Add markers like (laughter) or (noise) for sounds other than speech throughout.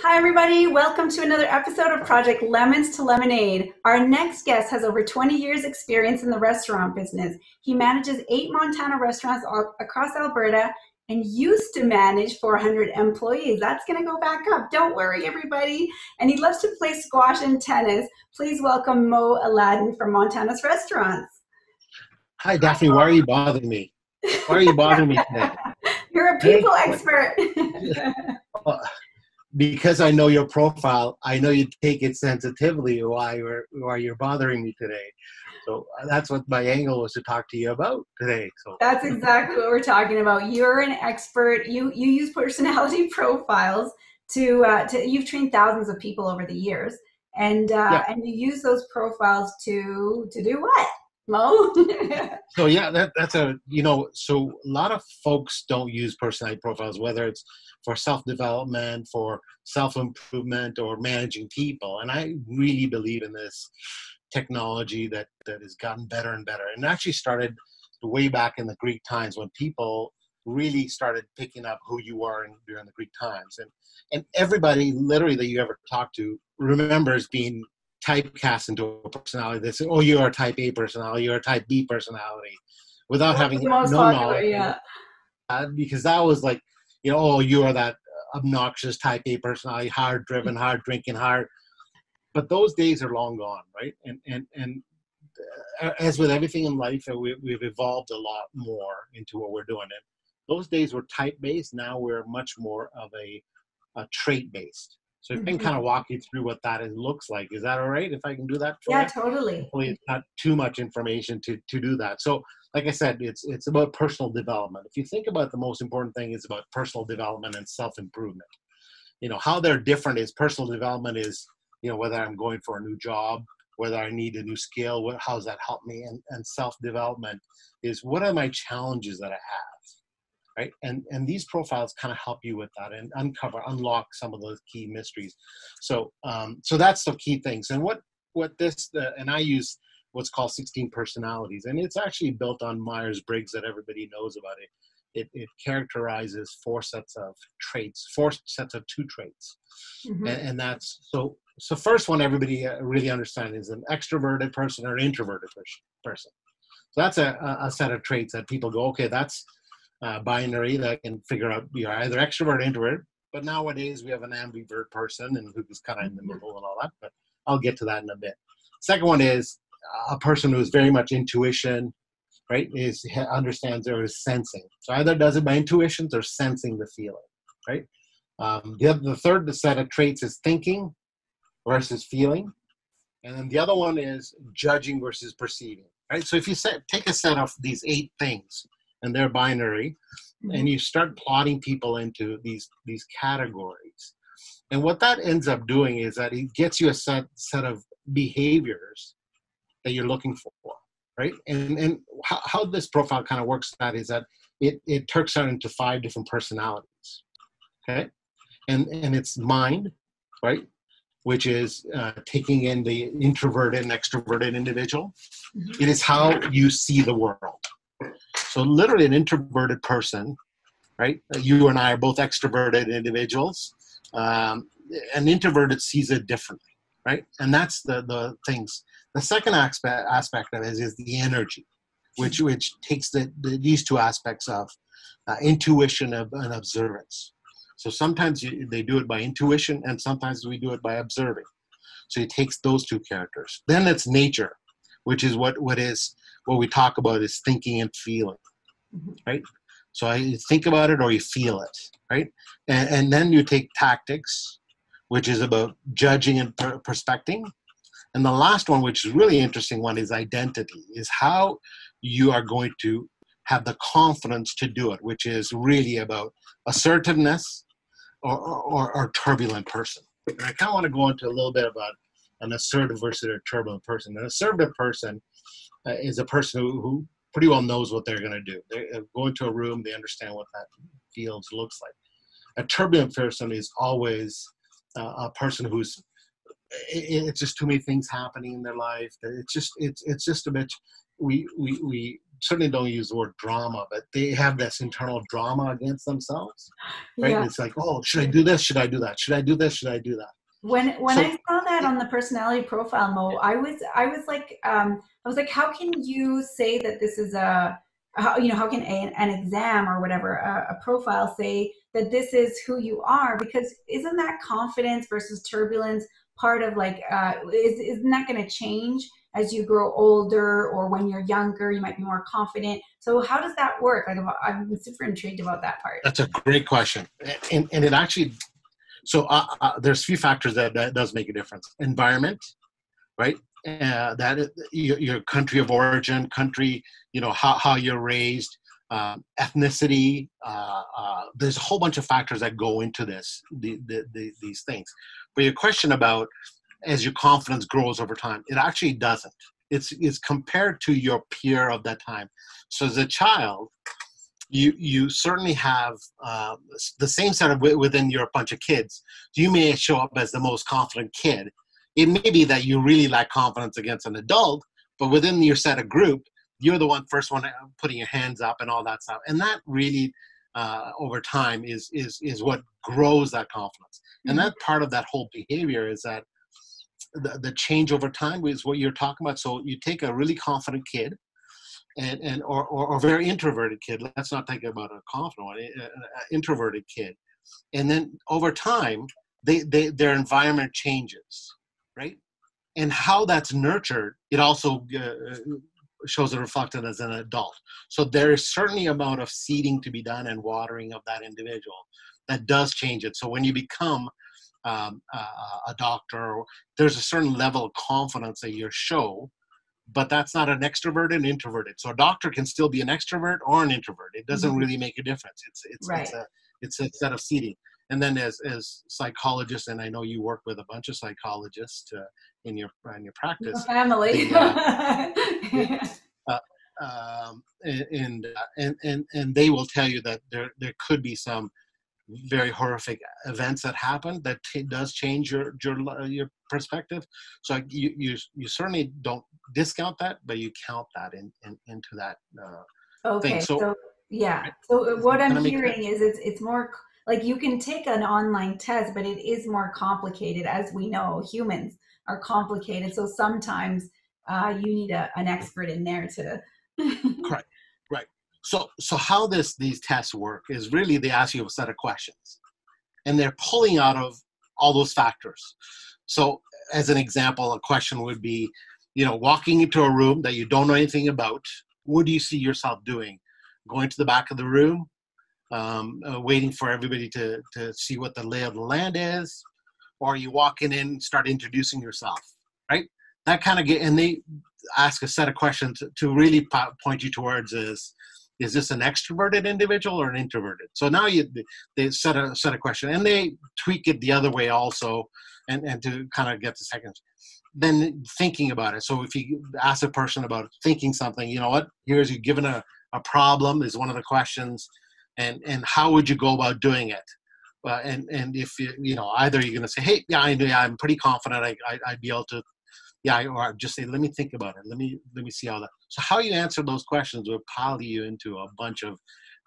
Hi, everybody. Welcome to another episode of Project Lemons to Lemonade. Our next guest has over 20 years' experience in the restaurant business. He manages eight Montana restaurants all across Alberta and used to manage 400 employees. That's going to go back up. Don't worry, everybody. And he loves to play squash and tennis. Please welcome Mo Aladin from Montana's Restaurants. Hi, Dafne. Why are you bothering me? Why are you bothering me today? (laughs) You're a people expert. (laughs) because I know your profile, I know you take it sensitively why you're why you're bothering me today. So uh, that's what my angle was to talk to you about today. So that's exactly what we're talking about. You're an expert. You you use personality (laughs) profiles to uh, to you've trained thousands of people over the years, and uh, yeah. and you use those profiles to to do what? Mo? (laughs) so yeah, that, that's a you know. So a lot of folks don't use personality profiles, whether it's for self development, for self improvement, or managing people. And I really believe in this technology that that has gotten better and better. And actually started way back in the Greek times when people really started picking up who you are in, during the Greek times. And and everybody literally that you ever talk to remembers being typecast into a personality that says, "Oh, you're a Type A personality, you're a Type B personality," without having no popular, knowledge. Yeah. Uh, because that was like, you know, oh, you are that obnoxious Type A personality, hard driven, hard drinking, hard. But those days are long gone, right? And and and uh, as with everything in life, uh, we, we've evolved a lot more into what we're doing. And those days were type based. Now we're much more of a, a trait based. So if I can mm-hmm. kind of walk you through what that is, looks like. Is that all right if I can do that? yeah, you? totally. Hopefully it's not too much information to, to do that. So like I said, it's it's about personal development. If you think about the most important thing is about personal development and self-improvement. You know, how they're different is personal development is, you know, whether I'm going for a new job, whether I need a new skill, what, how's that help me? And, and self-development is what are my challenges that I have? Right? And and these profiles kind of help you with that and uncover, unlock some of those key mysteries. So um, so that's the key things. And what what this uh, and I use what's called 16 personalities, and it's actually built on Myers Briggs that everybody knows about it. It, it characterizes four sets of traits, four sets of two traits, mm-hmm. and, and, that's so. So first one everybody uh, really understands is an extroverted person or an introverted person. So that's a, a set of traits that people go, okay, that's uh, binary that can figure out you're either extrovert or introvert. But nowadays we have an ambivert person and who's kind of in the mm-hmm. middle and all that. But I'll get to that in a bit. Second one is a person who's very much intuition, right? Is understands or is sensing. So either does it by intuitions or sensing the feeling, right? Um, the, the third set of traits is thinking versus feeling. And then the other one is judging versus perceiving, right? So if you set, take a set of these eight things, and they're binary mm-hmm. and you start plotting people into these these categories and what that ends up doing is that it gets you a set set of behaviors that you're looking for right and and how, how this profile kind of works that is that it it turns out into five different personalities okay and and it's mind right which is uh, taking in the introverted and extroverted individual. Mm-hmm. It is how you see the world. So literally an introverted person, right? You and I are both extroverted individuals. Um, an introverted sees it differently, right? And that's the the things. The second aspect aspect of it is, is the energy, which which takes the, the these two aspects of uh, intuition of, and observance. So sometimes you, they do it by intuition, and sometimes we do it by observing. So it takes those two characters. Then it's nature, which is what what is what we talk about is thinking and feeling, mm-hmm. right? So I think about it or you feel it, right? And, and then you take tactics, which is about judging and per- perspecting. And the last one, which is really interesting one, is identity, is how you are going to have the confidence to do it, which is really about assertiveness or, or, or turbulent person. And I kind of want to go into a little bit about an assertive versus a turbulent person. An assertive person uh, is a person who, who pretty well knows what they're going to do. They uh, go into a room, they understand what that field looks like. A turbulent person is always uh, a person who's it, it's just too many things happening in their life. It's just it's it's just a bit we we we certainly don't use the word drama, but they have this internal drama against themselves, right? Yeah. It's like, oh, should I do this? Should I do that? Should I do this? Should I do that? When when so, I saw that on the personality profile, Mo, I was I was like, um, I was like, how can you say that this is a how you know how can a, an exam or whatever a, a, profile say that this is who you are? Because isn't that confidence versus turbulence part of like uh, is, isn't that going to change as you grow older or when you're younger you might be more confident? So how does that work? Like i'm super intrigued about that part. That's a great question. And, and it actually so uh, uh, there's few factors that, that does make a difference. Environment right? Uh, that your, your, country of origin country you know how, how you're raised um, ethnicity uh, uh, there's a whole bunch of factors that go into this the, the, the, these things. But your question about as your confidence grows over time it actually doesn't. It's it's compared to your peer of that time. So as a child you you certainly have uh, the same set of within your bunch of kids. You may show up as the most confident kid. It may be that you really lack confidence against an adult but within your set of group you're the one first one uh, putting your hands up and all that stuff. And that really uh, over time is is is what grows that confidence. And mm-hmm. that part of that whole behavior is that the, the change over time is what you're talking about. So you take a really confident kid and, and or, or, or very introverted kid let's not think about a confident one an introverted kid. And then over time they, they their environment changes right? And how that's nurtured it also uh, shows a reflected as an adult. So there is certainly amount of seeding to be done and watering of that individual that does change it. So when you become um, a doctor there's a certain level of confidence that you show but that's not an extrovert and introverted. So a doctor can still be an extrovert or an introvert. It doesn't mm-hmm. really make a difference. It's it's right. it's a it's a set of seating. And then as as psychologists, and I know you work with a bunch of psychologists uh, in your in your practice. family. uh, (laughs) uh, um, and, uh, and and and they will tell you that there there could be some very horrific events that happen that does change your your your perspective. So you you you certainly don't discount that but you count that in, in into that uh, okay thing. So, so yeah. So what i'm hearing is it's it's more like you can take an online test but it is more complicated. As we know humans are complicated. So sometimes uh, you need a, an expert in there to (laughs) correct so, so how this these tests work is really they ask you a set of questions, and they're pulling out of all those factors. So, as an example, a question would be, you know, walking into a room that you don't know anything about. What do you see yourself doing? Going to the back of the room, um, uh, waiting for everybody to to see what the lay of the land is, or are you walking in start introducing yourself, right? That kind of get and they ask a set of questions to, to really point you towards is is this an extroverted individual or an introverted so now you they set a set a question and they tweak it the other way also and and to kind of get the second then thinking about it so if you ask a person about thinking something you know what here's you given a, a problem is one of the questions and and how would you go about doing it uh, and and if you you know either you're going to say hey yeah, I, yeah i'm pretty confident I, I i'd be able to yeah, or just say, let me think about it. Let me let me see how that. So how you answer those questions will pile you into a bunch of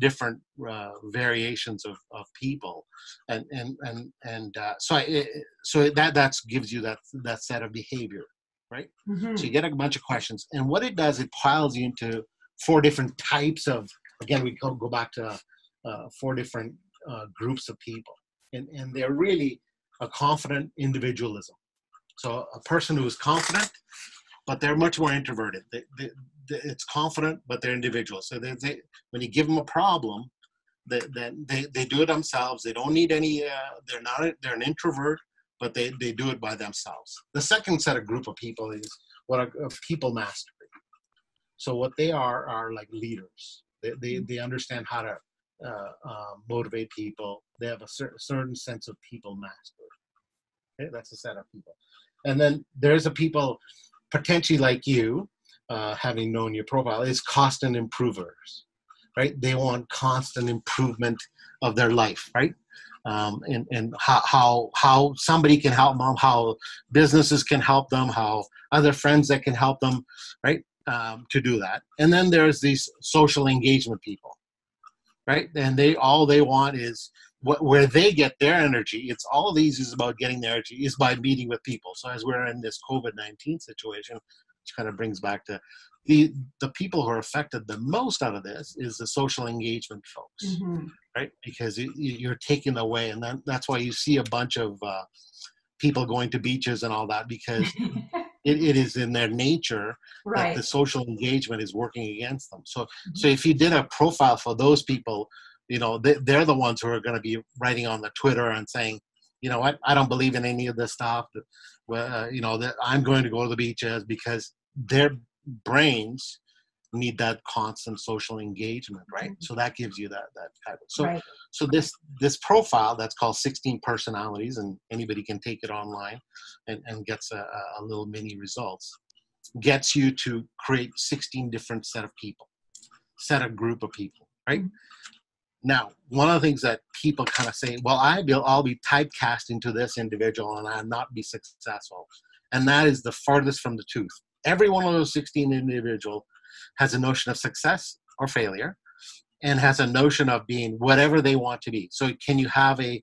different uh, variations of, of people, and and and and uh, so I, so that that gives you that that set of behavior, right? Mm-hmm. So you get a bunch of questions, and what it does, it piles you into four different types of. Again, we go go back to uh, four different uh, groups of people, and and they're really a confident individualism so a person who is confident, but they're much more introverted. They, they, they, it's confident, but they're individuals. So they, they, when you give them a problem, they, they, they do it themselves. They don't need any. Uh, they're not. A, they're an introvert, but they, they do it by themselves. The second set of group of people is what are people mastery. So what they are are like leaders. They they, they understand how to uh, uh, motivate people. They have a cer- certain sense of people mastery. Okay, that's a set of people. And then there's a people potentially like you, uh, having known your profile, is constant improvers, right? They want constant improvement of their life, right? Um, and and how, how how somebody can help them, how businesses can help them, how other friends that can help them, right? um, to do that. And then there's these social engagement people, right? And they all they want is where they get their energy. It's all these is about getting their energy is by meeting with people. So as we're in this COVID nineteen situation, which kind of brings back to the the people who are affected the most out of this is the social engagement folks, mm-hmm. right? Because it, you're taken away, and then that's why you see a bunch of uh, people going to beaches and all that because (laughs) it, it is in their nature right. that the social engagement is working against them. So, mm-hmm. so if you did a profile for those people, you know, they, they're the ones who are going to be writing on the Twitter and saying, you know what, I don't believe in any of this stuff. Uh, you know, that I'm going to go to the beaches because their brains need that constant social engagement right mm-hmm. so that gives you that that type of so right. so this this profile that's called 16 personalities and anybody can take it online and, and gets a, a little mini results gets you to create 16 different set of people set a group of people right mm-hmm. Now one of the things that people kind of say well I will, i'll be typecast into this individual and i'll not be successful and that is the farthest from the truth every one of those 16 individual has a notion of success or failure and has a notion of being whatever they want to be. So, can you have a,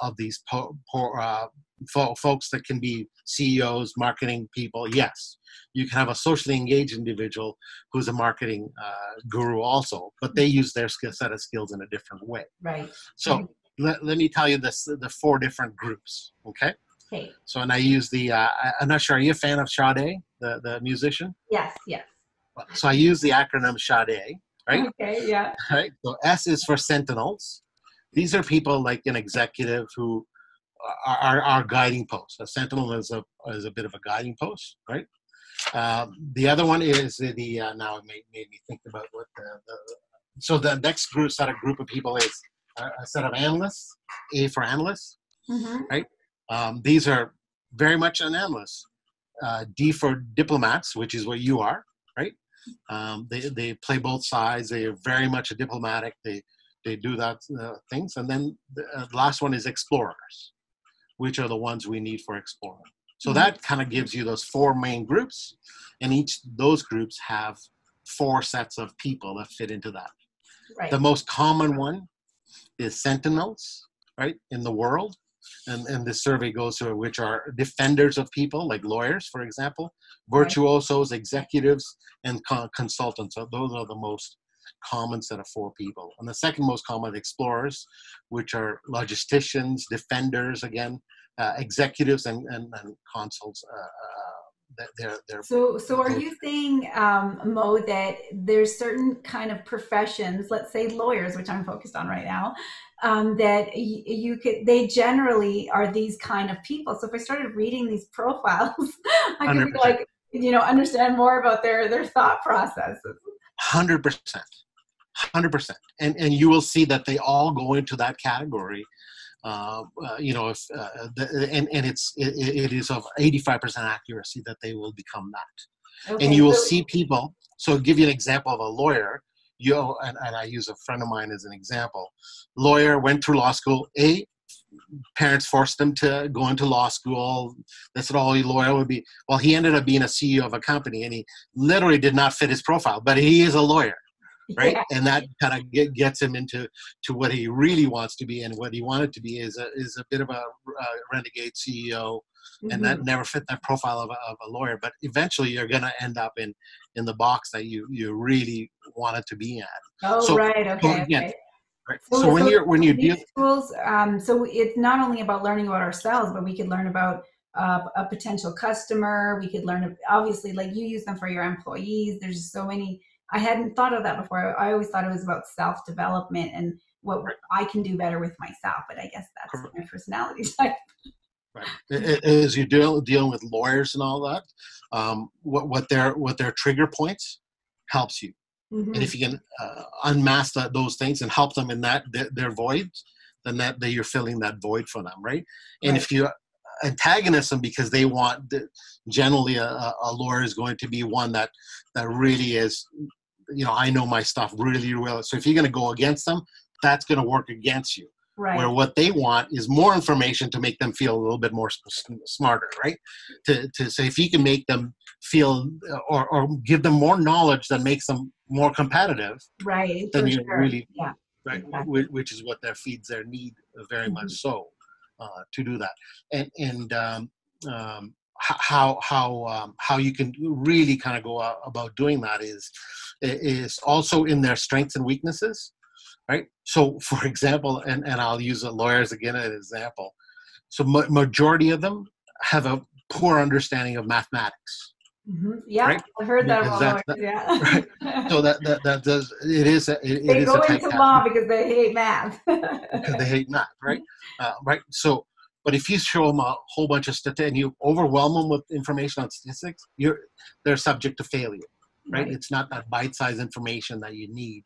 of these po- po- uh, fo- folks that can be CEOs, marketing people? Yes. You can have a socially engaged individual who's a marketing uh, guru also, but they use their skill set of skills in a different way. Right. So, let, let me tell you this the four different groups, okay? Okay. So, and I use the, uh, I'm not sure, are you a fan of Sade, the, the musician? Yes, yes. So I use the acronym Sade, right? Okay, yeah. Right. So S is for sentinels. These are people like an executive who are, are, are guiding posts. A sentinel is a, is a bit of a guiding post, right? Um, the other one is the, uh, now it made, made me think about what the, the so the next group set of group of people is a, a set of analysts, A for analysts, mm-hmm. right? Um, these are very much anomalous. Uh, D for diplomats, which is what you are, right? Um, they, they play both sides. They are very much a diplomatic. They they do that uh, things. And then the, uh, last one is explorers, which are the ones we need for exploring. So mm-hmm. that kind of gives you those four main groups, and each those groups have four sets of people that fit into that. Right. The most common one is sentinels, right, in the world and, and this survey goes to which are defenders of people, like lawyers, for example, virtuosos, executives, and con- consultants. So those are the most common set of four people. And the second most common, explorers, which are logisticians, defenders, again, uh, executives, and, and, and consults. Uh, uh they're, they're so so are you saying um, mo that there's certain kind of professions let's say lawyers which i'm focused on right now um, that y- you could they generally are these kind of people so if i started reading these profiles (laughs) i could like you know understand more about their their thought processes 100% 100% and and you will see that they all go into that category uh, uh, you know, if uh, the, and and it's it, it is of 85% accuracy that they will become that, okay, and you will see people. So, give you an example of a lawyer. You know, and, and I use a friend of mine as an example. Lawyer went through law school. A parents forced him to go into law school. That's what all a lawyer would be. Well, he ended up being a CEO of a company, and he literally did not fit his profile. But he is a lawyer (laughs) right yeah. and that kind of get, gets him into to what he really wants to be and what he wanted to be is a, is a bit of a, a renegade ceo mm-hmm. and that mm-hmm. never fit that profile of a, of a lawyer but eventually you're going to end up in in the box that you you really wanted to be at oh so, right okay, so again, okay. Right. So, so, when you're when you deal tools, um, so it's not only about learning about ourselves, but we could learn about uh, a potential customer. We could learn, obviously, like you use them for your employees. There's so many I hadn't thought of that before. I always thought it was about self development and what I can do better with myself. But I guess that's Correct. my personality (laughs) type. Right. As you deal dealing with lawyers and all that, um, what what their what their trigger points helps you, mm-hmm. and if you can uh, unmask that, those things and help them in that their, their voids, then that, that you're filling that void for them, right? And right. if you antagonism because they want the, generally a, a, lawyer is going to be one that that really is you know i know my stuff really well. So if you're going to go against them that's going to work against you. Right. Where what they want is more information to make them feel a little bit more smarter right? To, to say if you can make them feel uh, or, or give them more knowledge that makes them more competitive right then you sure. really yeah. Right. Exactly. which is what their feeds their need very much Mm-hmm. so uh, to do that. And and um, um, how how um, how you can really kind of go about doing that is is also in their strengths and weaknesses right? So (laughs) for example and, and i'll use lawyers again as an example. So ma- majority of them have a poor understanding of mathematics Mhm. yeah Right? i've heard that Because that's- lawyers, yeah so that that, that does it is a, it, it they is go into law because they hate math (laughs) because they hate math, right? Uh, right. So, but if you show them a whole bunch of statistics and you overwhelm them with information on statistics, you're they're subject to failure, right? It's not that bite-sized information that you need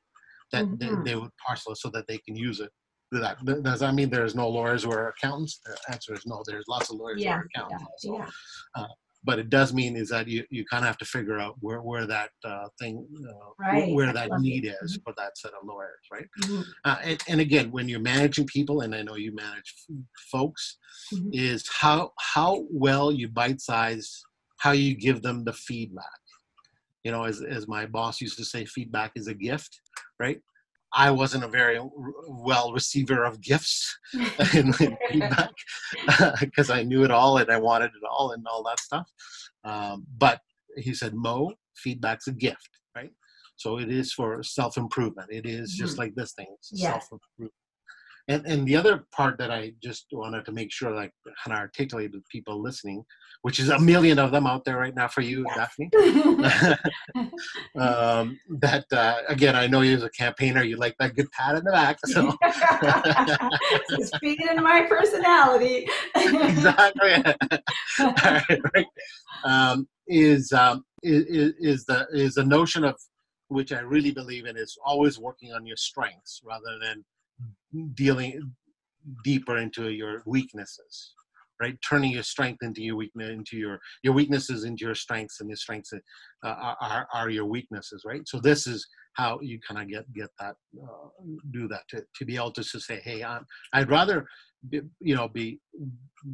that Mhm. they, they would parcel it so that they can use it. That. Does that mean there's no lawyers who are accountants? The answer is no. There's lots of lawyers Yeah, are accountants. also. yeah But it does mean is that you, you kind of have to figure out where, where that uh, thing, uh, Right. where that need is for that set of lawyers, right? Mhm. uh, and, and again when you're managing people and i know you manage folks Mhm. is how how well you bite size how you give them the feedback you know as, as my boss used to say feedback is a gift right i wasn't a very r- well receiver of gifts (laughs) (laughs) in feedback (laughs) because i knew it all and i wanted it all and all that stuff. Um, but he said mo feedback's a gift right? So it is for self-improvement. It is just like this thing. It's Yes. self-improvement and and the other part that i just wanted to make sure like of articulate to people listening which is a million of them out there right now for you Yes. dafne (laughs) (laughs) um, that uh, again i know you as a campaigner you like that good pat in the back (laughs) so Speaking in my personality. exactly All right, right. Um, is, um, is is the is the notion of which I really believe in is always working on your strengths rather than dealing deeper into your weaknesses right? Turning your strength into your weakness into your your weaknesses into your strengths and your strengths uh, are, are your weaknesses right? So this is how you kind of get get that uh, do that to, to be able to just say hey I'm, i'd rather be, you know be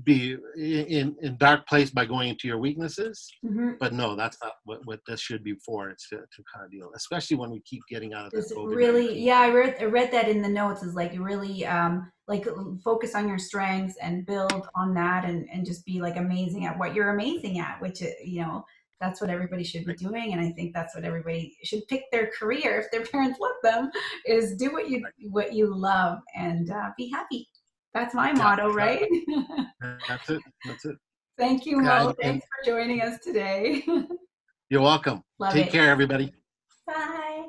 be in in dark place by going into your weaknesses Mhm. but no that's not what, what this should be for. It's to, to kind of deal especially when we keep getting out of this really, yeah, I read, I read that in the notes is like really um, like focus on your strengths and build on that and, and just be like amazing at what you're amazing at, which, uh, you know, that's what everybody should be doing. And I think that's what everybody should pick their career if their (laughs) parents let them is do what you, what you love and uh, be happy. That's my motto, right? that's it that's it (laughs) Thank you, Mo. Thanks for joining us today. (laughs) you're welcome Love take it. care everybody Bye.